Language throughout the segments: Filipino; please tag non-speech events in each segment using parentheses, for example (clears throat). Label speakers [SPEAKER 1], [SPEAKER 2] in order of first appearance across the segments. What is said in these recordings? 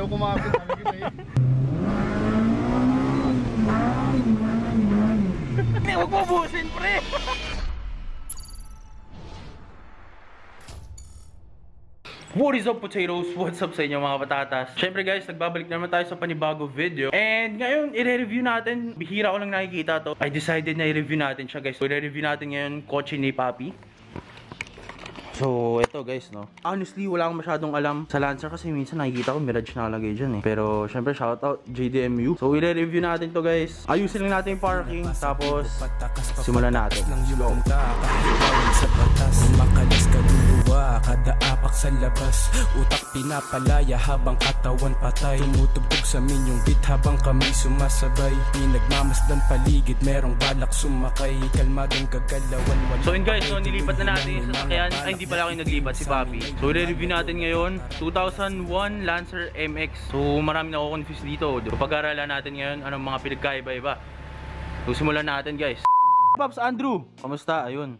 [SPEAKER 1] Ayaw kumapit. Sabi ko sa'yo.
[SPEAKER 2] Hindi, huwag mo busin, pre! What is up potatoes? What's up sa inyo mga patatas? Siyempre guys, nagbabalik na naman tayo sa panibago video. And ngayon, i-review natin. Bihira ko lang nakikita to. I decided na i-review natin siya guys. So, i-review natin ngayon kotse ni Papi. So, eto guys, no. Honestly, wala akong masyadong alam sa Lancer kasi minsan nakikita ko Mirage nakalagay dyan eh. Pero, syempre, shoutout JDMU. So, i-review natin to guys. Ayusin lang natin yung parking. Tapos, simulan natin.
[SPEAKER 3] yung sa labas Utak pinapalaya habang katawan patay Tumutugtog sa minyong beat habang kami sumasabay Di nagmamasdan paligid, merong balak sumakay Kalmadong gagalawan, wala
[SPEAKER 2] So yun guys, so nilipat na natin yung sasakyan. Ay, hindi pala ako yung naglipat, si Papi. So i-review natin ngayon, 2001 Lancer MX. So marami na ako confused dito. So pag-aralan natin ngayon, anong mga pinagkaiba-iba. So simulan natin guys. Pops Andrew, kamusta? Ayun.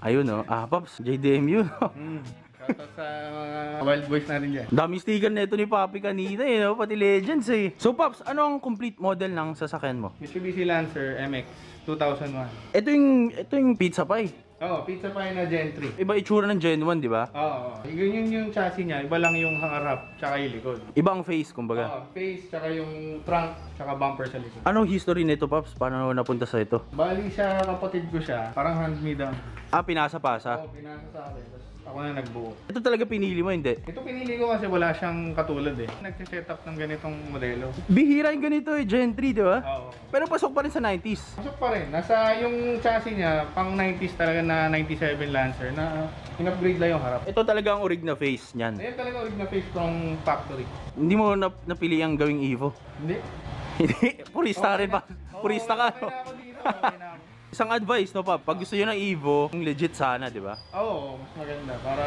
[SPEAKER 2] Ayun oh. Ah, Pops, JDMU.
[SPEAKER 1] Hmm. (laughs) Shoutout sa mga wild boys natin dyan.
[SPEAKER 2] Dami sticker na ito ni Papi kanina eh, no? pati Legends eh. So Pops, ano ang complete model ng sasakyan mo?
[SPEAKER 1] Mitsubishi Lancer MX 2001.
[SPEAKER 2] Ito yung, ito yung pizza pie.
[SPEAKER 1] Oo, pizza pie na Gen 3.
[SPEAKER 2] Iba itsura ng Gen 1, di ba?
[SPEAKER 1] Oo, oo. Yun yung, yung chassis niya. Iba lang yung hangarap, tsaka yung likod.
[SPEAKER 2] Ibang face, kumbaga.
[SPEAKER 1] Oo, face, tsaka yung trunk, tsaka bumper sa likod.
[SPEAKER 2] Anong history nito, Pops? Paano napunta sa ito?
[SPEAKER 1] Bali siya, kapatid ko siya. Parang hand me down.
[SPEAKER 2] Ah, pinasa-pasa.
[SPEAKER 1] Oo, pinasa sa akin. Ako na nagbuo.
[SPEAKER 2] Ito talaga pinili mo, hindi?
[SPEAKER 1] Ito pinili ko kasi wala siyang katulad eh. Nagsiset up ng ganitong modelo.
[SPEAKER 2] Bihira yung ganito eh, Gen 3, di ba?
[SPEAKER 1] Oo.
[SPEAKER 2] Pero pasok pa rin sa 90s.
[SPEAKER 1] Pasok pa rin. Nasa yung chassis niya, pang 90s talaga na 97 Lancer na in-upgrade lang yung harap.
[SPEAKER 2] Ito talaga ang orig na face niyan.
[SPEAKER 1] Ayan talaga original face from factory.
[SPEAKER 2] Hindi mo na napili ang gawing Evo.
[SPEAKER 1] Hindi. (laughs)
[SPEAKER 2] Hindi, purista rin ba? Purista ka,
[SPEAKER 1] okay
[SPEAKER 2] no?
[SPEAKER 1] na ako dito. Okay na ako.
[SPEAKER 2] Isang advice, no, Pap? Pag gusto nyo ng Evo, yung legit sana, di ba?
[SPEAKER 1] Oo, mas maganda. Para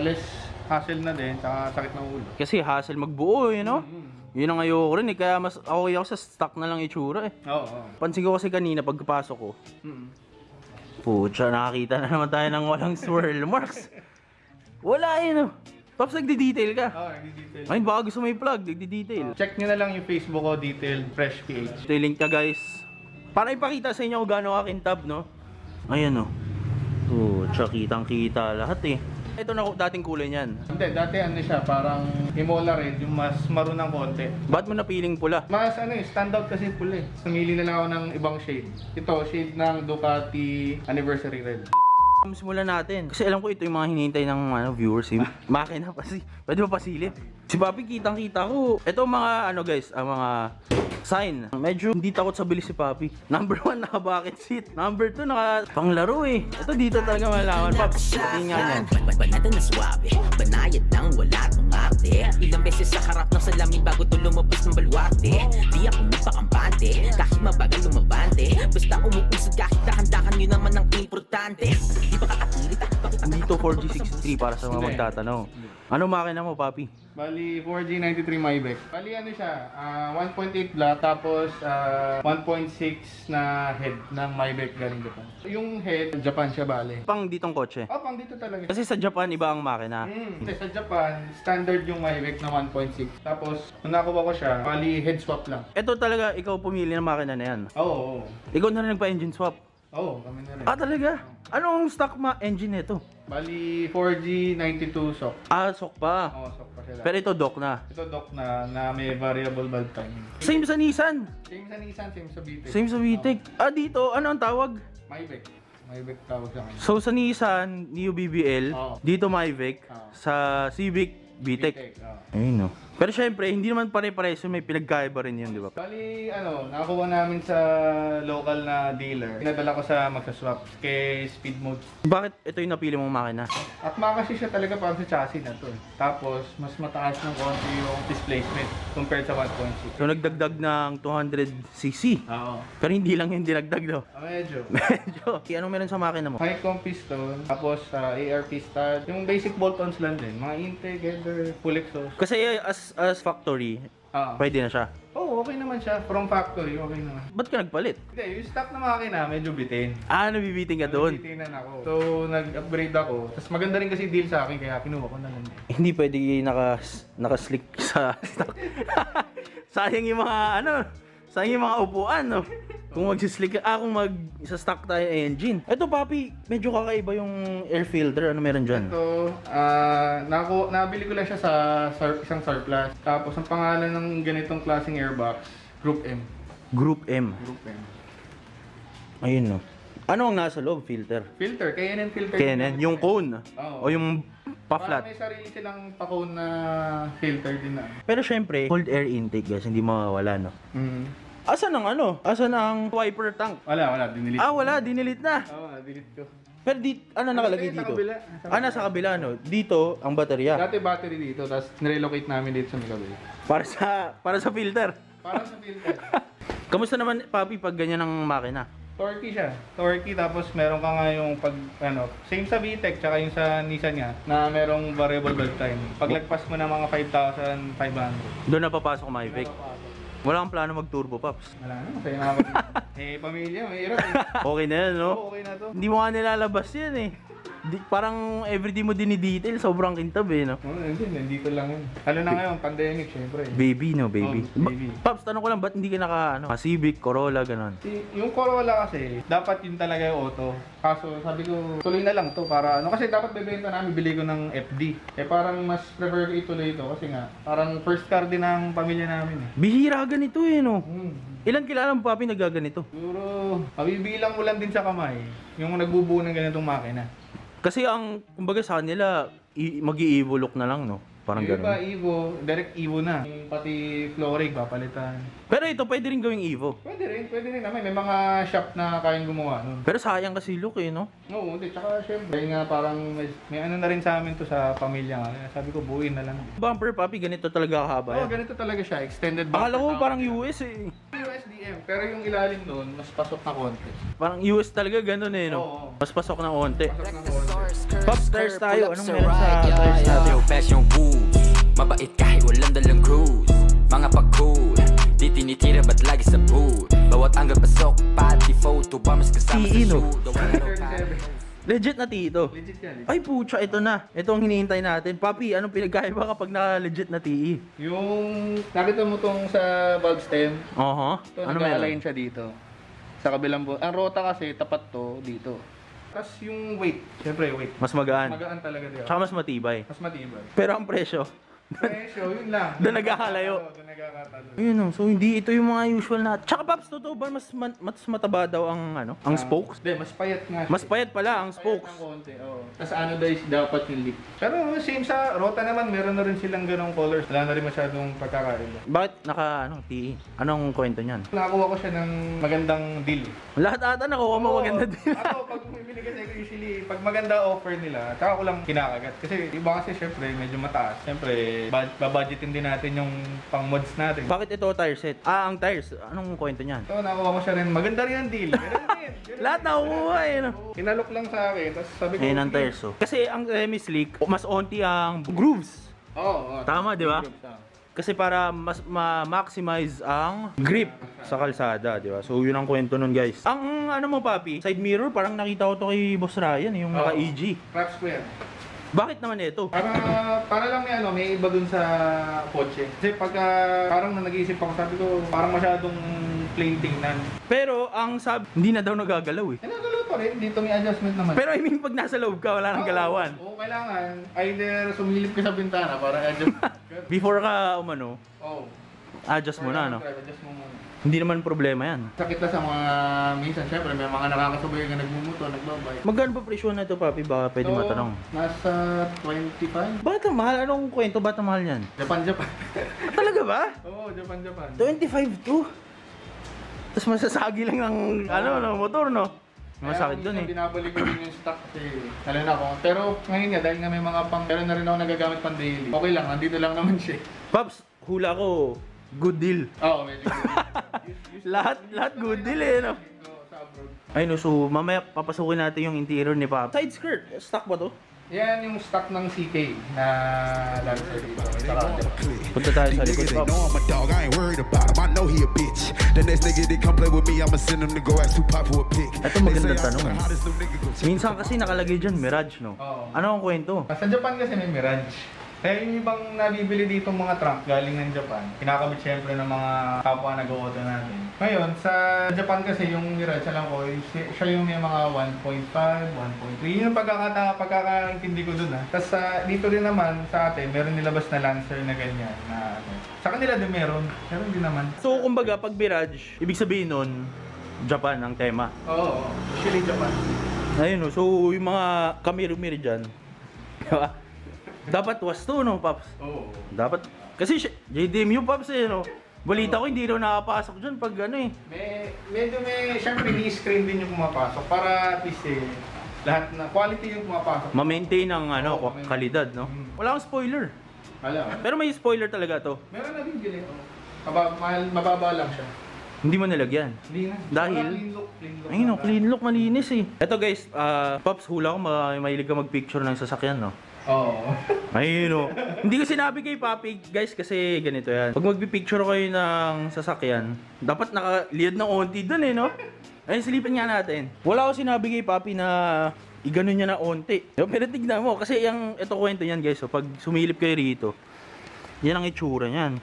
[SPEAKER 1] less hassle na din, tsaka sakit ng ulo.
[SPEAKER 2] Kasi hassle magbuo, eh, no?
[SPEAKER 1] Mm.
[SPEAKER 2] Yun ang ayoko rin, eh. Kaya mas okay ako sa stock na lang itsura, eh.
[SPEAKER 1] Oo, oo.
[SPEAKER 2] Pansin ko kasi kanina, pagpasok ko,
[SPEAKER 1] Mm.
[SPEAKER 2] Pucha, nakakita na naman tayo ng walang (laughs) swirl marks. Wala eh, no? Pops, nagdi-detail ka.
[SPEAKER 1] Oo, nag-detail.
[SPEAKER 2] Ayun, baka gusto mo i-plug, nagdi-detail.
[SPEAKER 1] Check nyo na lang yung Facebook ko, detailed fresh PH.
[SPEAKER 2] Ito yung link niya, guys. Para ipakita sa inyo kung gaano kakintab, no? Ayan, no? Pucha, kitang-kita lahat, eh. Ito na dating kulay niyan.
[SPEAKER 1] Hindi, dati ano siya, parang Himola Red, yung mas maroon ng konti.
[SPEAKER 2] Ba't mo napiling pula?
[SPEAKER 1] Mas ano eh, standout kasi pula eh. Sumili na lang ako ng ibang shade. Ito, shade ng Ducati Anniversary Red.
[SPEAKER 2] Simulan natin. Kasi alam ko ito yung mga hinihintay ng ano, viewers. Eh. (laughs) Makina pa si. Pwede ba pasilip? Si Papi kitang-kita ko. Ito mga ano guys, ang mga sign. Medyo hindi takot sa bilis si Papi. (laughs) Number one, naka bucket seat. Number two, naka panglaro eh. Ito dito talaga malaman. Pati nga yan.
[SPEAKER 4] Banatan na swabe Banayad nang wala tumate Ilang beses sa harap ng salamin bago to lumabas ng baluarte Di ako nagpakampante Kahit mabagal lumabante Basta umuusad kahit dahan-dahan yun naman ang importante Di ba ah? Ang
[SPEAKER 2] Dito 4G63 para sa mga
[SPEAKER 1] Hindi.
[SPEAKER 2] magtatanong. Ano makina mo, Papi?
[SPEAKER 1] Bali, 4G93 Maybach. Bali, ano siya, ah, 1.8 black, tapos ah, 1.6 na head ng Maybach galing Japan. Yung head, Japan siya bali.
[SPEAKER 2] Pang ditong kotse.
[SPEAKER 1] Oh, pang dito talaga.
[SPEAKER 2] Kasi sa Japan, iba ang makina.
[SPEAKER 1] Hmm. Kasi sa Japan, standard yung Maybach na 1.6. Tapos, nung nakuha ko siya, bali head swap lang.
[SPEAKER 2] Ito talaga, ikaw pumili ng makina na yan.
[SPEAKER 1] Oo, oo.
[SPEAKER 2] Ikaw na rin nagpa-engine swap.
[SPEAKER 1] Oo, kami na rin.
[SPEAKER 2] Ah, talaga? Anong stock ma engine nito?
[SPEAKER 1] Bali, 4G92 SOC.
[SPEAKER 2] Ah, sok pa.
[SPEAKER 1] Oo, SOC pa sila.
[SPEAKER 2] Pero ito dock na.
[SPEAKER 1] Ito dock na, na may variable valve timing.
[SPEAKER 2] Same sa Nissan.
[SPEAKER 1] Same sa Nissan, same sa Vitek.
[SPEAKER 2] Same sa VTEC. Ah, dito, ano ang tawag?
[SPEAKER 1] Maybach. Maybach tawag sa akin.
[SPEAKER 2] So sa Nissan, Neo BBL,
[SPEAKER 1] Oo.
[SPEAKER 2] dito Mavic,
[SPEAKER 1] Oo.
[SPEAKER 2] sa Civic, VTEC.
[SPEAKER 1] oo.
[SPEAKER 2] Ayun no. Pero syempre, hindi naman pare-pareho, may pinagkaiba rin yun, di ba?
[SPEAKER 1] Bali, ano, nakakuha namin sa local na dealer. Pinadala ko sa magsaswap kay Speed Mode.
[SPEAKER 2] Bakit ito yung napili mong makina?
[SPEAKER 1] At makasi siya talaga para sa chassis na to. Tapos, mas mataas ng konti yung displacement compared sa 1.6.
[SPEAKER 2] So nagdagdag ng 200cc.
[SPEAKER 1] Oo.
[SPEAKER 2] Pero hindi lang yung dinagdag daw.
[SPEAKER 1] Ah, medyo. (laughs)
[SPEAKER 2] Medyo. Anong meron sa makina mo?
[SPEAKER 1] High comp piston, tapos ah, ARP stud. Yung basic bolt-ons lang din. Mga intake, header, full exhaust.
[SPEAKER 2] Kasi as as factory,
[SPEAKER 1] Oo.
[SPEAKER 2] Pwede na siya.
[SPEAKER 1] Oo, okay naman siya. From factory, okay naman.
[SPEAKER 2] Ba't ka nagpalit?
[SPEAKER 1] Hindi, yung stock na makina, medyo bitin.
[SPEAKER 2] Ah, nabibiting ka doon.
[SPEAKER 1] Bitinan ako. So, nag-upgrade ako. Tapos maganda rin kasi deal sa akin, kaya kinuha ko na lang. (laughs)
[SPEAKER 2] Hindi pwede naka, naka-slick sa stock. (laughs) sayang yung mga ano, sayang yung mga upuan, no? Kung magsislick, ah, kung mag, sa stock tayo engine. Ito, papi, medyo kakaiba yung air filter. Ano meron dyan?
[SPEAKER 1] Ito, ah, naku, nabili ko lang siya sa sur- isang surplus. Tapos, ang pangalan ng ganitong klaseng airbox, Group M.
[SPEAKER 2] Group M.
[SPEAKER 1] Group M.
[SPEAKER 2] Ayun, no? Ano ang nasa loob? Filter.
[SPEAKER 1] Filter, K&N filter.
[SPEAKER 2] Kenen, yung cone.
[SPEAKER 1] Oo.
[SPEAKER 2] O yung
[SPEAKER 1] Parang
[SPEAKER 2] pa-flat.
[SPEAKER 1] may sarili silang pa-cone na filter din na.
[SPEAKER 2] Pero syempre, cold air intake guys, hindi mawawala, no?
[SPEAKER 1] Mm.
[SPEAKER 2] Asan ang ano? Asan ang wiper tank?
[SPEAKER 1] Wala, wala. Dinilit.
[SPEAKER 2] Ah, wala, dinilit na.
[SPEAKER 1] Oo, oh, delete ko.
[SPEAKER 2] Pero di, ano nakalagay
[SPEAKER 1] Sa
[SPEAKER 2] dito?
[SPEAKER 1] kabila.
[SPEAKER 2] Ah, nasa kabila, no? Dito, ang baterya.
[SPEAKER 1] Dati battery dito, tapos nirelocate namin dito sa Mikabel.
[SPEAKER 2] Para sa, para sa filter.
[SPEAKER 1] Para sa filter. (laughs)
[SPEAKER 2] Kamusta naman, papi, pag ganyan ang makina?
[SPEAKER 1] Torquey siya. Torquey tapos meron ka nga yung pag ano, same sa VTEC tsaka yung sa Nissan niya na merong variable belt time. Paglagpas mo ng mga 5,500.
[SPEAKER 2] Doon na papasok ang Mavic. Wala kang plano mag-turbo, Paps.
[SPEAKER 1] Wala na, masaya na ako. (laughs) eh, pamilya, mahirap eh.
[SPEAKER 2] Okay na yan, no?
[SPEAKER 1] Oo, okay na to.
[SPEAKER 2] Hindi mo nga nilalabas yan, eh. Di, parang everyday mo dinidetail, sobrang kintab, eh, no?
[SPEAKER 1] Oo, hindi, nandito lang yun. Lalo na ngayon, pandemic, syempre.
[SPEAKER 2] Baby, no, baby.
[SPEAKER 1] Oh, baby.
[SPEAKER 2] Ba- Paps, tanong ko lang, ba't hindi ka naka, ano, Civic, Corolla, ganon?
[SPEAKER 1] Si, yung Corolla kasi, dapat yun talaga yung auto. Kaso sabi ko, tuloy na lang to para ano. Kasi dapat bebenta namin, bili ko ng FD. Eh parang mas prefer ko ituloy ito kasi nga, parang first car din ng pamilya namin eh.
[SPEAKER 2] Bihira ganito, eh, no?
[SPEAKER 1] Hmm.
[SPEAKER 2] Ilan kilala mo, papi, nagaganito?
[SPEAKER 1] Siguro, mabibilang mo lang din sa kamay yung nagbubuo ng ganitong makina.
[SPEAKER 2] Kasi ang, kumbaga sa kanila, i- mag-i-evo look na lang, no? Parang
[SPEAKER 1] yung iba,
[SPEAKER 2] ganon.
[SPEAKER 1] Evo, direct Evo na. Yung pati flooring, papalitan.
[SPEAKER 2] Pero ito, pwede rin gawing Evo.
[SPEAKER 1] Pwede rin, pwede rin naman. May mga shop na kayang gumawa nun.
[SPEAKER 2] Pero sayang kasi look, eh, no?
[SPEAKER 1] Oo, hindi. Tsaka syempre, dahil nga parang may, may ano na rin sa amin to sa pamilya nga. Kaya Sabi ko, buuin na lang.
[SPEAKER 2] Bumper, papi, ganito talaga kahaba
[SPEAKER 1] Oo,
[SPEAKER 2] yan.
[SPEAKER 1] ganito talaga siya. Extended
[SPEAKER 2] Akala ko parang. US, eh.
[SPEAKER 1] USDM. Pero yung ilalim nun, mas pasok na konti.
[SPEAKER 2] Parang US talaga ganun, eh, no?
[SPEAKER 1] Oo.
[SPEAKER 2] Mas pasok
[SPEAKER 1] na konti.
[SPEAKER 2] Pop stars tayo. Anong meron sa tires natin?
[SPEAKER 5] Yung boots Mabait kahit walang dalang cruise Mga pag-cool Di tinitira ba't lagi sa boot Bawat anggal pasok Pati photo mas kasama sa
[SPEAKER 2] no?
[SPEAKER 5] shoot The window
[SPEAKER 1] 37.
[SPEAKER 2] Legit na tito.
[SPEAKER 1] Legit yan.
[SPEAKER 2] Ay, pucha, ito na. Ito ang hinihintay natin. Papi, anong pinagkaiba kapag na-legit na TE?
[SPEAKER 1] Yung nakita mo tong sa valve stem,
[SPEAKER 2] Oho.
[SPEAKER 1] ito
[SPEAKER 2] Ano
[SPEAKER 1] nag-align
[SPEAKER 2] meron?
[SPEAKER 1] siya dito. Sa kabilang bu- Ang rota kasi, tapat to dito. Tapos yung weight, syempre weight.
[SPEAKER 2] Mas magaan.
[SPEAKER 1] Magaan talaga diyan.
[SPEAKER 2] Tsaka mas matibay.
[SPEAKER 1] Mas matibay.
[SPEAKER 2] Pero ang presyo,
[SPEAKER 1] Presyo, yun lang. (laughs)
[SPEAKER 2] Doon nagkakalayo.
[SPEAKER 1] Oo, Doon nagkakatalo.
[SPEAKER 2] Ayun no, so hindi ito yung mga usual na. Tsaka Paps, totoo ba mas, mas mataba daw ang ano, ang spokes?
[SPEAKER 1] Hindi, mas payat nga. siya.
[SPEAKER 2] Mas payat pala ang
[SPEAKER 1] Payat
[SPEAKER 2] spokes.
[SPEAKER 1] ng konti, oo. Tapos anodized dapat yung lip. Pero same sa Rota naman, meron na rin silang ganong colors. Wala na rin masyadong pagkakaiba.
[SPEAKER 2] Bakit naka ano, TE? Anong kwento niyan?
[SPEAKER 1] Nakakuha ko siya ng magandang deal.
[SPEAKER 2] Lahat ata nakuha mo maganda din.
[SPEAKER 1] Ako, (laughs) pag bumibili kasi ako usually, pag maganda offer nila, tsaka ko lang kinakagat. Kasi iba kasi syempre, medyo mataas. Syempre, bud- babudgetin din natin yung pang mods natin.
[SPEAKER 2] Bakit ito tire set? Ah, ang tires. Anong kwento niyan?
[SPEAKER 1] So, nakuha ko siya rin. Maganda rin ang deal. Ganun din. Ganun
[SPEAKER 2] Lahat
[SPEAKER 1] din.
[SPEAKER 2] nakukuha eh, no?
[SPEAKER 1] Kinalok lang sa akin. Tapos sabi ko,
[SPEAKER 2] Ayun ang tires, oh. Kasi ang semi-slick, mas onti ang grooves.
[SPEAKER 1] Oo. oo.
[SPEAKER 2] Tama, di ba?
[SPEAKER 1] Ah.
[SPEAKER 2] Kasi para mas ma-maximize ang grip sa kalsada, di ba? So, yun ang kwento nun, guys. Ang ano mo, papi, side mirror, parang nakita ko to kay Boss Ryan, yung naka-EG.
[SPEAKER 1] Crap square.
[SPEAKER 2] Bakit naman ito?
[SPEAKER 1] Para, para lang may ano, may iba dun sa kotse. Kasi pagka, parang nung nag-iisip ako, sabi ko, parang masyadong plain tingnan.
[SPEAKER 2] Pero ang sab, hindi na daw nagagalaw eh.
[SPEAKER 1] Eh, nagalaw pa rin. Dito may adjustment naman.
[SPEAKER 2] Pero I mean, pag nasa loob ka, wala nang galawan.
[SPEAKER 1] Oo, oo, kailangan. Either sumilip ka sa bintana para adjust. (laughs)
[SPEAKER 2] Before ka umano,
[SPEAKER 1] Oo.
[SPEAKER 2] adjust mo na, no?
[SPEAKER 1] Adjust mo muna.
[SPEAKER 2] Hindi naman problema yan.
[SPEAKER 1] Sakit na sa mga, minsan, syempre, may mga nakakasabay nga nagmumoto, nagbabay.
[SPEAKER 2] Magkano pa presyo na ito, papi? Baka pwede
[SPEAKER 1] So,
[SPEAKER 2] matanong.
[SPEAKER 1] Nasa 25?
[SPEAKER 2] Bakit ang mahal? Anong kwento? Ba't ang mahal yan?
[SPEAKER 1] Japan, Japan.
[SPEAKER 2] Talaga ba?
[SPEAKER 1] Oo, Japan, Japan.
[SPEAKER 2] 25 to? Tapos masasagi lang ng ano, no, motor, no? Masakit dun eh.
[SPEAKER 1] Binabalik ko din yung stock kasi lalo na ako. Pero ngayon nga, dahil nga may mga pang, meron na rin ako nagagamit pang daily. Okay lang, nandito lang naman siya.
[SPEAKER 2] Pops, hula ko, good deal.
[SPEAKER 1] Oo, medyo. (laughs)
[SPEAKER 2] lahat, lahat good deal eh, no?
[SPEAKER 1] So, sa abroad.
[SPEAKER 2] Ay no, so mamaya papasukin natin yung interior ni Pop. Side skirt, stock ba to?
[SPEAKER 1] Yan yung stock ng CK na Lancer dito.
[SPEAKER 2] Punta tayo sa likod,
[SPEAKER 6] know I'm a dog, I ain't worried about him. I know he a bitch. The next nigga that come play with me, I'ma send him to go ask Tupac for a pic.
[SPEAKER 2] Ito magandang tanong, eh. Minsan kasi nakalagay dyan, Mirage, no?
[SPEAKER 1] Oo.
[SPEAKER 2] Ano ang kwento?
[SPEAKER 1] Sa Japan kasi may Mirage. Kaya yung ibang nabibili dito mga trunk galing ng Japan, kinakabit syempre ng mga kapwa nag-auto natin. Ngayon, sa Japan kasi yung Mirage, alam ko, siya yung may mga 1.5, 1.3. Yun yung pagkakata, pagkakaintindi ko dun ha. Tapos sa, dito rin naman sa atin, meron nilabas na Lancer na ganyan. Na, ano. Sa kanila din meron. Meron din naman.
[SPEAKER 2] So, kumbaga, pag Mirage, ibig sabihin nun, Japan ang tema.
[SPEAKER 1] Oo, usually Japan.
[SPEAKER 2] Ayun, no? so yung mga kamiri-miri dyan, di ba? Dapat was to, no, Pops?
[SPEAKER 1] Oo.
[SPEAKER 2] Dapat, kasi siya- JDM yung Pops eh, no? Balita ko hindi raw nakapasok dyan pag ano eh.
[SPEAKER 1] May, medyo may, syempre ni-screen din yung pumapasok para at least eh, lahat na quality yung pumapasok.
[SPEAKER 2] Ma-maintain ang ano,
[SPEAKER 1] Oo, ma-maintain.
[SPEAKER 2] kalidad, no?
[SPEAKER 1] Mm.
[SPEAKER 2] Wala akong spoiler.
[SPEAKER 1] Alam.
[SPEAKER 2] Pero may spoiler talaga to.
[SPEAKER 1] Meron na bibili. Mababa, mahal, mababa lang siya.
[SPEAKER 2] Hindi mo nilagyan.
[SPEAKER 1] Hindi na.
[SPEAKER 2] Dahil?
[SPEAKER 1] Wala, clean look, clean look.
[SPEAKER 2] Ayun, no, clean look, malinis eh. Ito guys, ah, Pops, hula ko, ma- mahilig ka mag-picture ng sasakyan, no?
[SPEAKER 1] Oo.
[SPEAKER 2] Ayun o. Hindi ko sinabi kay Papi, guys, kasi ganito yan. Pag magpipicture kayo ng sasakyan, dapat nakaliad ng onti dun eh, no? Ayun, silipin nga natin. Wala ko sinabi kay Papi na iganon niya na onti. Pero tignan mo, kasi yung, ito kwento yan guys, so, pag sumilip kayo rito, yan ang itsura niyan.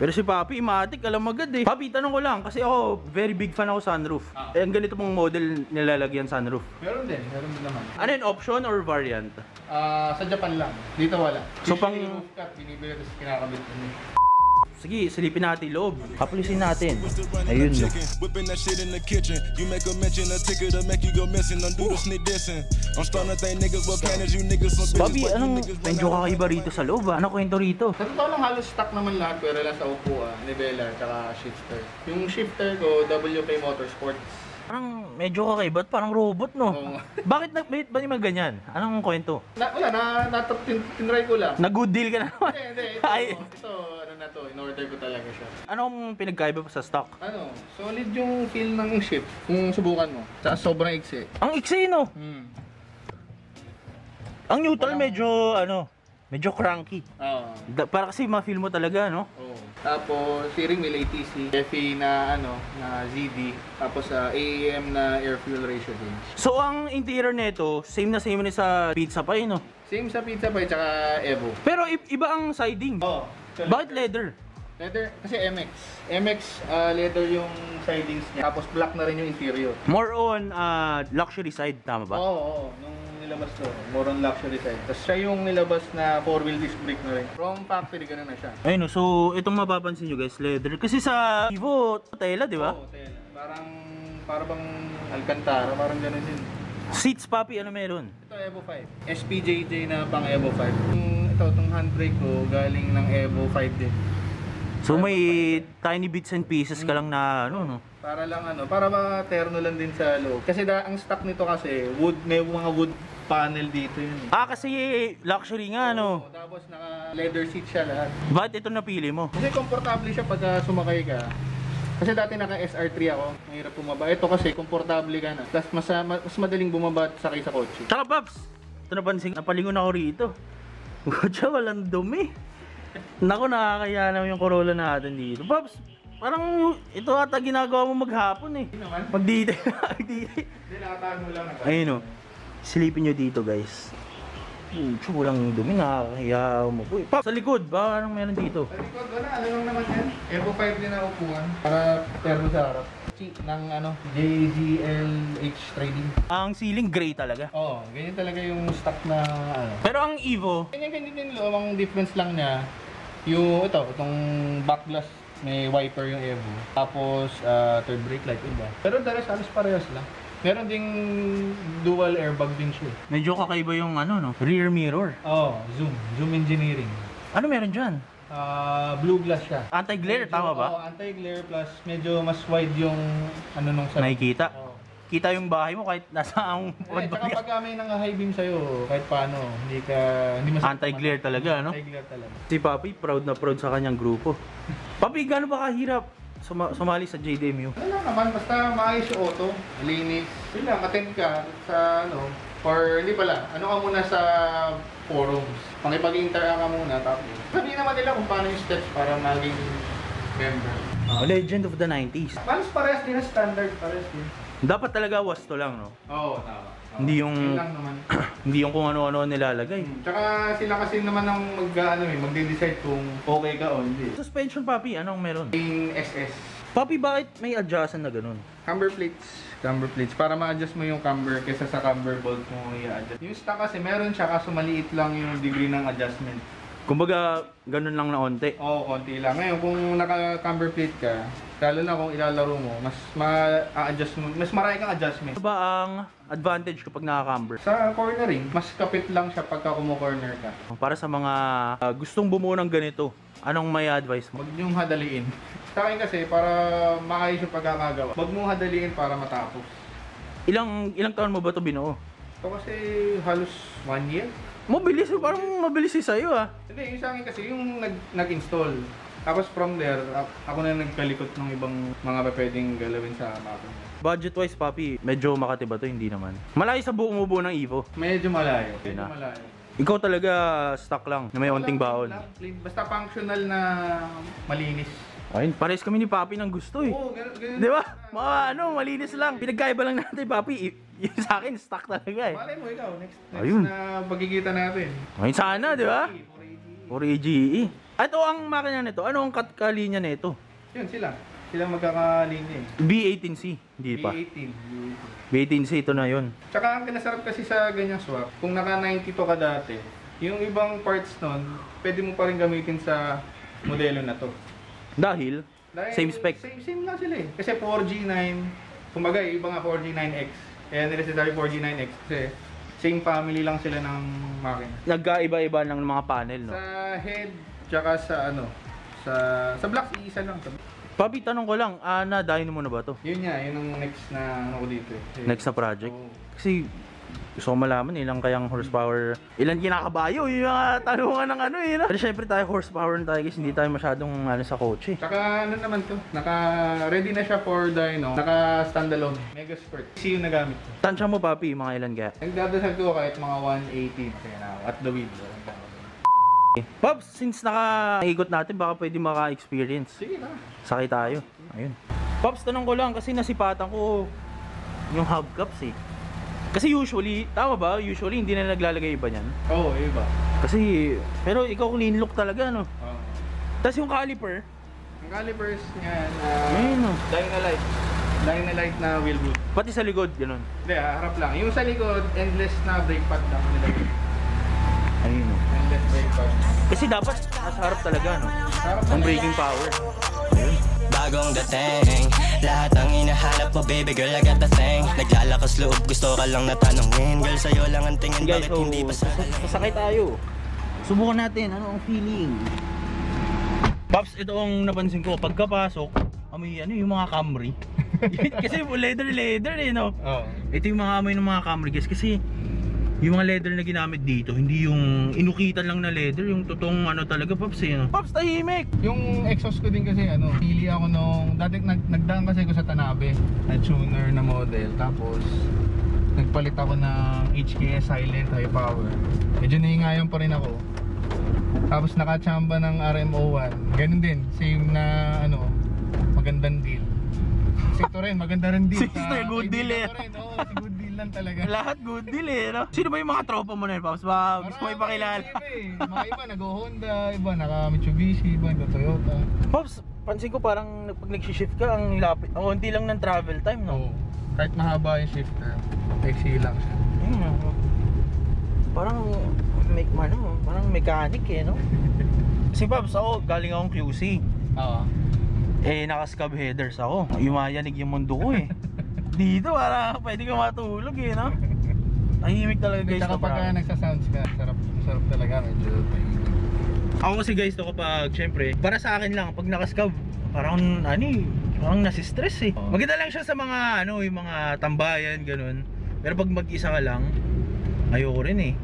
[SPEAKER 2] Pero si Papi, imatik, alam agad eh. Papi, tanong ko lang, kasi ako, very big fan ako sunroof.
[SPEAKER 1] Ah.
[SPEAKER 2] Eh, ang ganito pong model nilalagyan sunroof.
[SPEAKER 1] Meron din, meron din naman.
[SPEAKER 2] Ano yun, option or variant?
[SPEAKER 1] Ah, sa Japan lang. Dito wala.
[SPEAKER 2] So, pang-
[SPEAKER 1] Usually, rooftop, binibili tapos kinakabit ko niya.
[SPEAKER 2] Sige, silipin natin yung loob. Kapulisin natin. Ayun, no.
[SPEAKER 7] Whipping that shit in the kitchen. You make a mention, a ticket to make you go missing. Undo the sneak dissing. I'm starting to think niggas with planners, you niggas some bitches.
[SPEAKER 2] Bobby, anong medyo kakaiba rito sa loob ah? Ano kwento rito?
[SPEAKER 1] Sa totoo lang halos stock naman lahat pero lang sa upuan, nivela, tsaka shifter. Yung shifter ko, WK Motorsports.
[SPEAKER 2] Parang medyo kakaiba at parang robot, no? (laughs) Bakit na, ba naman ganyan? Anong kwento?
[SPEAKER 1] Na, wala, na, na, tin, tinry ko lang.
[SPEAKER 2] Na-good deal ka na naman.
[SPEAKER 1] Hindi, hindi. (laughs) Ito,
[SPEAKER 2] Ay,
[SPEAKER 1] ito, na to, in-order ko talaga siya.
[SPEAKER 2] anong pinagkaiba pa sa stock?
[SPEAKER 1] Ano, solid yung feel ng ship kung subukan mo. Tsaka sobrang iksi.
[SPEAKER 2] Ang iksi, no?
[SPEAKER 1] Hmm.
[SPEAKER 2] Ang neutral
[SPEAKER 1] Walang-
[SPEAKER 2] medyo, ano, medyo cranky.
[SPEAKER 1] Oo.
[SPEAKER 2] Da- para kasi ma-feel mo talaga, no?
[SPEAKER 1] Oo. Tapos, steering wheel ATC, FE na ano, na ZD, tapos sa AAM na air fuel ratio din.
[SPEAKER 2] So, ang interior nito, same na same na sa Pizza Pie, no?
[SPEAKER 1] Same sa Pizza Pie tsaka Evo.
[SPEAKER 2] Pero i- iba ang siding.
[SPEAKER 1] Oo.
[SPEAKER 2] Bakit leather?
[SPEAKER 1] Leather, kasi MX. MX ah, leather yung sidings niya. Tapos black na rin yung interior.
[SPEAKER 2] More on ah, luxury side, tama ba?
[SPEAKER 1] Oo, oo. Nung nilabas to, more on luxury side. Tapos siya yung nilabas na four-wheel disc brake na rin. From factory, ganun na siya.
[SPEAKER 2] Ayun, no, so itong mapapansin nyo guys, leather. Kasi sa Vivo, tela, di ba?
[SPEAKER 1] Oo, tela. Parang, parang bang Alcantara, parang ganun din.
[SPEAKER 2] Seats, papi, ano meron?
[SPEAKER 1] Ito, Evo 5. SPJJ na pang Evo 5. Yung, ito, itong handbrake ko, galing ng Evo 5 din.
[SPEAKER 2] So may tiny bits and pieces ka lang na, ano, no?
[SPEAKER 1] Para lang ano, para ma-terno lang din sa loob. Kasi da, ang stock nito kasi, wood, may mga wood panel dito yun.
[SPEAKER 2] Ah, kasi luxury nga, ano?
[SPEAKER 1] Oo, tapos naka leather seat siya lahat.
[SPEAKER 2] Bakit ito napili mo?
[SPEAKER 1] Kasi komportable siya pag sumakay ka. Kasi dati naka SR3 ako, mahirap bumaba. Ito kasi komportable ka na. Plus mas, mas madaling bumaba at sakay sa kotse.
[SPEAKER 2] Tsaka, Paps, ito napansin, napalingon ako rito. Watcha, walang dumi. Naku, nakakaya naman yung Corolla natin dito. Paps, parang ito ata ginagawa mo maghapon eh.
[SPEAKER 1] Hindi naman.
[SPEAKER 2] Mag-detail. (laughs) Mag-detail.
[SPEAKER 1] Hindi, lang. Ito.
[SPEAKER 2] Ayun o. Silipin nyo dito guys. Pucho, walang dumi. Nakakahiya mo po. eh. Pa, sa likod, ba anong meron dito?
[SPEAKER 1] Sa likod, wala. Ano lang naman yan? Evo 5 din na upuan. Para terno sa harap. Chi- ng ano, JGLH Trading.
[SPEAKER 2] Ang ceiling gray talaga.
[SPEAKER 1] Oo, ganyan talaga yung stock na ano.
[SPEAKER 2] Pero ang Evo,
[SPEAKER 1] Ganyan-ganyan din loob. Ang difference lang niya, yung ito, itong back glass, may wiper yung Evo. Tapos, ah, third brake light, iba. Pero the rest, halos parehas lang. Meron ding dual airbag din siya.
[SPEAKER 2] medyo kakaiba yung ano no, rear mirror.
[SPEAKER 1] Oo, oh, zoom. Zoom engineering.
[SPEAKER 2] Ano meron dyan?
[SPEAKER 1] Ah, blue glass siya.
[SPEAKER 2] Anti-glare,
[SPEAKER 1] Medyo-
[SPEAKER 2] tama ba?
[SPEAKER 1] Oo, anti-glare plus medyo mas wide yung ano nung sa...
[SPEAKER 2] Nakikita.
[SPEAKER 1] Oo.
[SPEAKER 2] Kita yung bahay mo kahit nasa ang
[SPEAKER 1] Eh, tsaka pag may nang high beam sa'yo, kahit paano, hindi ka... Hindi mas
[SPEAKER 2] Anti-glare talaga, no?
[SPEAKER 1] Anti-glare talaga.
[SPEAKER 2] Si Papi, proud na proud sa kanyang grupo. Papi, gaano ba kahirap suma- sumali sa JDMU?
[SPEAKER 1] Lang naman, basta maayos yung auto, linis. Yun lang, attend ka sa ano, or hindi pala, ano ka muna sa forums. Makipag-interact ka muna, tapos sabihin naman nila kung paano yung steps para maging member.
[SPEAKER 2] A legend of the 90s.
[SPEAKER 1] Halos parehas din na standard, parehas din.
[SPEAKER 2] Dapat talaga wasto lang, no?
[SPEAKER 1] Oo, tama. tama.
[SPEAKER 2] Hindi yung-
[SPEAKER 1] Yun lang naman. (clears throat)
[SPEAKER 2] Hindi yung kung ano-ano nilalagay.
[SPEAKER 1] Tsaka sila kasi naman ang mag, ano, eh, magde-decide kung okay ka o hindi.
[SPEAKER 2] Suspension, papi, anong meron?
[SPEAKER 1] Yung SS.
[SPEAKER 2] Papi, bakit may adjustan na ganun?
[SPEAKER 1] Camber plates. Camber plates. Para ma-adjust mo yung camber kesa sa camber bolt mo i-adjust. Yung stock kasi meron siya kaso maliit lang yung degree ng adjustment.
[SPEAKER 2] Kumbaga, ganun lang na onte.
[SPEAKER 1] Oo, konti lang. Ngayon, kung naka-camber plate ka, lalo na kung ilalaro mo, mas ma-adjust mo, mas marami kang adjustment.
[SPEAKER 2] Ano ba ang advantage kapag naka-camber?
[SPEAKER 1] Sa cornering, mas kapit lang siya pagka kumo-corner ka.
[SPEAKER 2] Para sa mga ah, gustong bumuo ng ganito, anong may advice mo?
[SPEAKER 1] Huwag niyong hadaliin. (laughs) Sa akin kasi, para maayos yung pagkakagawa, huwag mong hadaliin para matapos.
[SPEAKER 2] Ilang ilang taon mo ba to binuo?
[SPEAKER 1] Ito kasi halos one year.
[SPEAKER 2] Mabilis, parang mabilis si sa'yo ah.
[SPEAKER 1] Hindi, yung sa akin kasi yung nag, nag-install. Tapos from there, a- ako na nagkalikot ng ibang mga pwedeng galawin sa makina.
[SPEAKER 2] Budget wise, papi, medyo Makati ba to? Hindi naman. Malayo sa buong umubo ng Evo.
[SPEAKER 1] Medyo malayo. Medyo
[SPEAKER 2] na.
[SPEAKER 1] malayo.
[SPEAKER 2] Ikaw talaga stock lang, na may onting
[SPEAKER 1] Wala,
[SPEAKER 2] baon.
[SPEAKER 1] Basta functional na malinis.
[SPEAKER 2] Ayun, pares kami ni papi ng gusto eh.
[SPEAKER 1] Oo, ganun, ganun.
[SPEAKER 2] Di ba? Mga ano, malinis lang. Pinagkaiba lang natin, papi. Y- yung sa akin, stock talaga eh.
[SPEAKER 1] Malay mo ikaw, next, next
[SPEAKER 2] Ayun.
[SPEAKER 1] na pagkikita natin.
[SPEAKER 2] Ayun sana, di ba?
[SPEAKER 1] 480.
[SPEAKER 2] 4AGE. Ito ang makina nito. Ano ang kat kalinya nito?
[SPEAKER 1] Yun sila. Sila magkakalinya eh.
[SPEAKER 2] B18C. Hindi pa.
[SPEAKER 1] B18.
[SPEAKER 2] B18C, ito na yun.
[SPEAKER 1] Tsaka ang kinasarap kasi sa ganyang swap, kung naka 92 ka dati, yung ibang parts nun, pwede mo pa rin gamitin sa modelo na to.
[SPEAKER 2] Dahil,
[SPEAKER 1] Dahil
[SPEAKER 2] same spec.
[SPEAKER 1] Same, same lang sila eh. Kasi 4G9, kumbaga yung iba nga 4G9X. Kaya nila sinasabi 4G9X kasi same family lang sila ng makina.
[SPEAKER 2] Nagkaiba-iba ng mga panel, no?
[SPEAKER 1] Sa head, tsaka sa ano, sa sa blocks, iisa lang.
[SPEAKER 2] Papi, tanong ko lang, ah, na-dyno mo na ba to?
[SPEAKER 1] Yun nga, yun ang next na ano ko dito eh. Kasi-
[SPEAKER 2] Next na project?
[SPEAKER 1] Oo.
[SPEAKER 2] Kasi gusto ko malaman ilang kayang horsepower, ilan kinakabayo, yung mga tanungan ng ano eh. No? Pero syempre tayo horsepower na tayo guys, hindi tayo masyadong ano sa kotse.
[SPEAKER 1] Tsaka ano naman to, naka ready na siya for dyno, naka standalone, mega sport. Kasi yung nagamit ko.
[SPEAKER 2] Tansya mo papi, mga ilan kaya?
[SPEAKER 1] Nagdadasal ko kahit mga 180 kaya na at the wheel.
[SPEAKER 2] Pops, since naka-ikot natin, baka pwede maka-experience.
[SPEAKER 1] Sige na.
[SPEAKER 2] Sakay tayo. Ayun. Pops, tanong ko lang kasi nasipatan ko yung hubcaps eh. Kasi usually, tama ba? Usually hindi na naglalagay iba niyan.
[SPEAKER 1] Oo, oh, iba.
[SPEAKER 2] Kasi, pero ikaw clean look talaga no.
[SPEAKER 1] Oh.
[SPEAKER 2] Tapos yung caliper,
[SPEAKER 1] Ang calipers niyan, uh,
[SPEAKER 2] ayun no.
[SPEAKER 1] Dynalite. Dynalite na wheel boot.
[SPEAKER 2] Pati sa likod, ganun.
[SPEAKER 1] Hindi, ah, harap lang. Yung sa likod, endless na brake pad lang nilagay.
[SPEAKER 2] Kasi dapat nasa harap talaga no. Ang braking power.
[SPEAKER 8] Bagong dating Lahat ang hinahanap mo baby girl I got the thing Naglalakas loob gusto ka lang natanungin Girl sa'yo lang ang tingin
[SPEAKER 2] Guys,
[SPEAKER 8] bakit
[SPEAKER 2] so,
[SPEAKER 8] hindi pa sa
[SPEAKER 2] sasakay tayo. Subukan natin, ano ang feeling? Pops, ito ang napansin ko, pagkapasok, amoy ano yung mga Camry. (laughs) kasi leather leather eh no.
[SPEAKER 1] Oo.
[SPEAKER 2] Ito yung mga amoy ng mga Camry guys kasi yung mga leather na ginamit dito, hindi yung inukitan lang na leather, yung totoong ano talaga Pops eh. No? Pops, tahimik!
[SPEAKER 1] Yung exhaust ko din kasi ano, pili ako nung dati nag, nagdaan kasi ako sa Tanabe na tuner na model tapos nagpalit ako ng HKS Silent High Power. Medyo nahingayon pa rin ako. Tapos nakachamba ng RMO1. Ganun din, same na ano, magandang deal. Si ito rin, maganda rin deal.
[SPEAKER 2] Sister, good deal eh.
[SPEAKER 1] ko rin. Si good lang talaga.
[SPEAKER 2] Lahat good deal eh, no? Sino ba yung mga tropa mo na yun, Pops? Ba, gusto mo ipakilala?
[SPEAKER 1] Eh. Mga iba nag-Honda, iba naka-Mitsubishi, iba naka-Toyota.
[SPEAKER 2] Pops, pansin ko parang pag nag-shift ka, ang lapit, ang konti lang ng travel time, no?
[SPEAKER 1] Oo. Kahit mahaba yung shifter, exi lang siya.
[SPEAKER 2] Ayun, no? Parang, may, ano, parang mechanic eh, no? (laughs) Kasi Pops, ako, galing akong QC.
[SPEAKER 1] Oo.
[SPEAKER 2] Eh, naka-scab headers ako. Yumayanig yung mundo ko eh. (laughs) Dito, para pwede ka matulog eh, no? Tahimik talaga guys.
[SPEAKER 1] Tsaka
[SPEAKER 2] kapag-
[SPEAKER 1] pagka nagsa-sounds ka, sarap, sarap talaga, medyo tahimik.
[SPEAKER 2] Ako kasi guys, to kapag, syempre, para sa akin lang, pag naka-scab, parang, ano eh, parang nasistress eh. Maganda lang siya sa mga, ano, yung mga tambayan, ganun. Pero pag mag-isa ka lang, ayoko rin eh.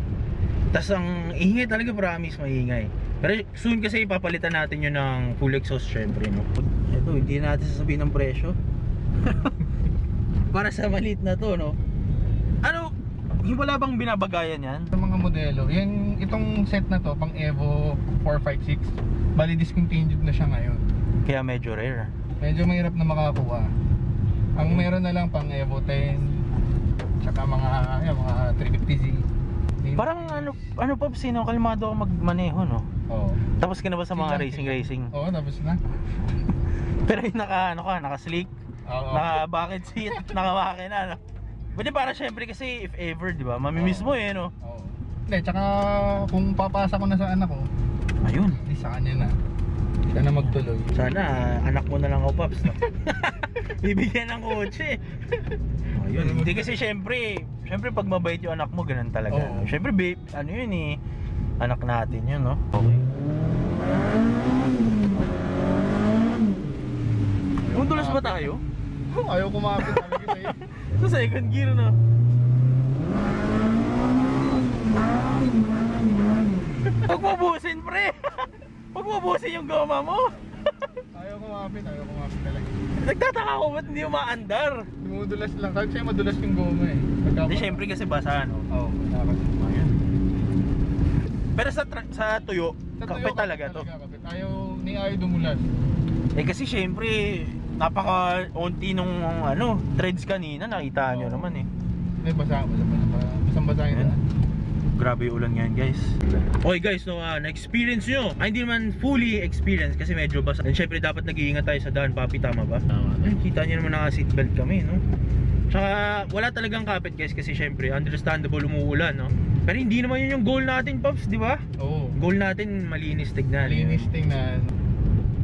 [SPEAKER 2] Tapos ang ingay talaga, promise, maingay. Pero soon kasi ipapalitan natin yun ng full exhaust syempre, no? Ito, hindi natin sasabihin ng presyo. (laughs) Para sa maliit na to, no? Ano, wala bang binabagayan yan?
[SPEAKER 1] Sa mga modelo, yan, itong set na to, pang Evo 456, bali discontinued na siya ngayon.
[SPEAKER 2] Kaya medyo rare.
[SPEAKER 1] Medyo mahirap na makakuha. Ang meron na lang pang Evo 10, tsaka mga, yan, mga 350Z. Yun.
[SPEAKER 2] Parang ano, ano pa, sino kalmado ako magmaneho, no?
[SPEAKER 1] Oo.
[SPEAKER 2] Tapos ka na ba sa mga
[SPEAKER 1] Sige,
[SPEAKER 2] racing
[SPEAKER 1] sige.
[SPEAKER 2] racing?
[SPEAKER 1] Oo, tapos na. (laughs)
[SPEAKER 2] Pero yung naka, ano ka, naka slick,
[SPEAKER 1] Oo.
[SPEAKER 2] naka bucket seat, (laughs) naka makina? Pwede para syempre kasi if ever, di ba? Mamimiss mo eh, no?
[SPEAKER 1] Oo. Hindi, tsaka kung papasa ko na sa anak ko,
[SPEAKER 2] Ayun.
[SPEAKER 1] di sa kanya na. Siya na magtuloy.
[SPEAKER 2] Sana anak mo na lang ako, Paps, no? (laughs) Bibigyan ng kotse. Ayun. Hindi kasi syempre, syempre pag mabait yung anak mo, ganun talaga.
[SPEAKER 1] Oo.
[SPEAKER 2] Syempre, babe, ano yun eh, anak natin yun, no? Okay. Mundulas ba tayo? (laughs)
[SPEAKER 1] Ayaw kumapit talaga (laughs) sa'yo.
[SPEAKER 2] Sa second gear, no? (laughs) Huwag mo busin, pre! Huwag mo busin yung goma mo!
[SPEAKER 1] Ayaw kumapit, ayaw kumapit talaga.
[SPEAKER 2] Nagtataka ko ba't hindi umaandar?
[SPEAKER 1] Dumudulas lang. Kasi madulas yung goma eh.
[SPEAKER 2] Hindi, syempre kasi basa, no?
[SPEAKER 1] Oo, dapat.
[SPEAKER 2] Pero sa sa tuyo,
[SPEAKER 1] Sa tuyo,
[SPEAKER 2] talaga to.
[SPEAKER 1] kapit. Ayaw, ni ayaw dumulas.
[SPEAKER 2] Eh kasi syempre, napaka-onti nung ano, threads kanina, nakita nyo naman eh.
[SPEAKER 1] Hindi, basa, basa, basa. Basa yun.
[SPEAKER 2] Ayan. Grabe yung ulan ngayon guys. Okay guys, no, ah, na-experience nyo. Ay, hindi naman fully experience kasi medyo basa. And syempre dapat nag-iingat tayo sa daan, papi, tama ba? Tama. kita nyo naman naka-seatbelt kami, no? Tsaka wala talagang kapit guys kasi syempre understandable umuulan, no? Pero hindi naman yun yung goal natin, Pops, di ba?
[SPEAKER 1] Oo.
[SPEAKER 2] Goal natin malinis tignan.
[SPEAKER 1] Linis tingnan.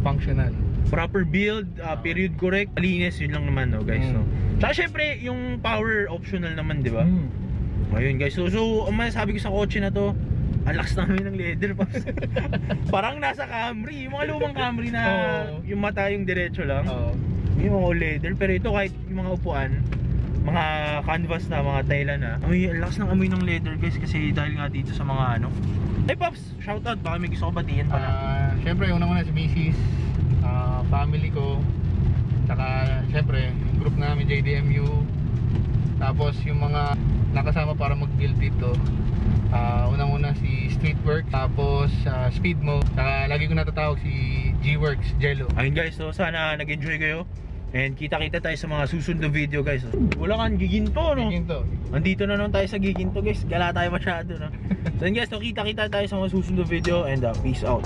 [SPEAKER 1] Functional.
[SPEAKER 2] Proper build, uh, period correct, malinis, yun lang naman, no, guys,
[SPEAKER 1] Mm.
[SPEAKER 2] no. Tsaka syempre, yung power optional naman, di ba?
[SPEAKER 1] Hmm.
[SPEAKER 2] Ayun, guys. So, so, ang masasabi ko sa kotse na to, ang lakas namin ng leather pa. (laughs) Parang nasa Camry, yung mga lumang Camry na
[SPEAKER 1] Oo.
[SPEAKER 2] yung mata yung diretso lang.
[SPEAKER 1] Oo.
[SPEAKER 2] Yung mga leather, pero ito kahit yung mga upuan, mga canvas na, mga tela na. Amoy, ang lakas ng amoy ng leather, guys, kasi dahil nga dito sa mga ano. Hey, Pops, shoutout, baka may gusto ko batiin pala.
[SPEAKER 1] Ah, Siyempre, unang-una si Mrs. family ko. Tsaka, siyempre, yung group namin, JDMU. Tapos, yung mga nakasama para mag-build dito. Ah, unang-una si Streetwork. Tapos, ah, Speedmo. Tsaka, lagi ko natatawag si G-Works, Jello.
[SPEAKER 2] Ayun guys, so sana nag-enjoy kayo. And kita-kita tayo sa mga susunod na video guys. Wala kang giginto, no?
[SPEAKER 1] Ginto.
[SPEAKER 2] Nandito na naman tayo sa giginto guys. Gala tayo masyado, no? (laughs) so guys, so kita-kita tayo sa mga susunod na video and uh, peace out.